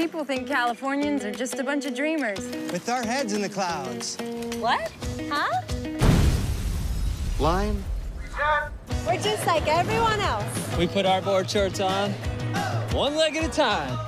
People think Californians are just a bunch of dreamers. With our heads in the clouds. What? Huh? Line. We're just like everyone else. We put our board shorts on, one leg at a time.